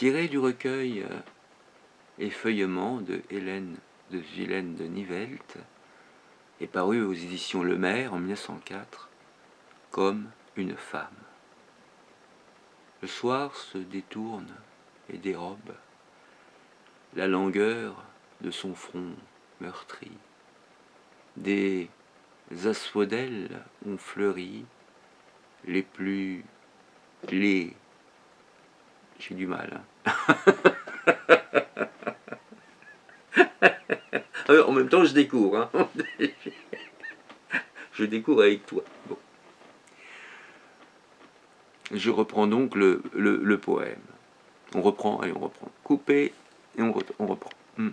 tiré du recueil euh, Effeuillement de Hélène de Vilaine de Nivelt, et paru aux éditions Le Maire en 1904 comme une femme. Le soir se détourne et dérobe la langueur de son front meurtri. Des asphodèles ont fleuri les plus les j'ai du mal. Ah, en même temps, je découvre. hein. je découvre avec toi. Bon. Je reprends donc le, le- le poème. On reprend, allez, on reprend. Coupé et on, re- on reprend. Hmm.